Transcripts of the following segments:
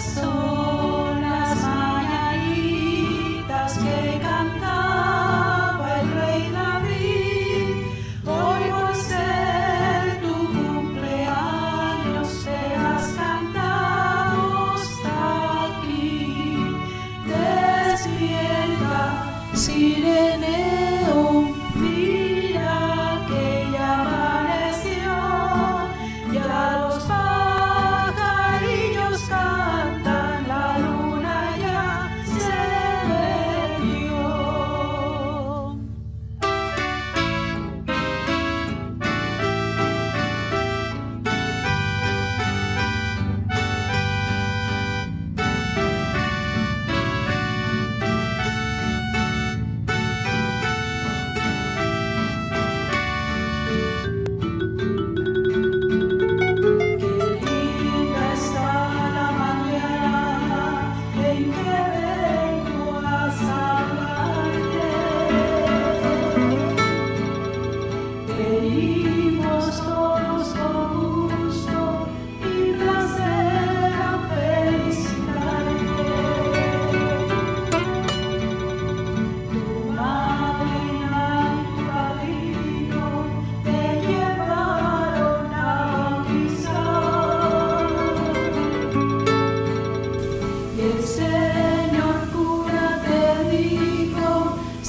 Son las mañanitas que cantaba el rey David, hoy por ser tu cumpleaños que has cantado hasta ti, desmierta sirene un.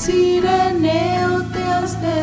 Sireneo te has de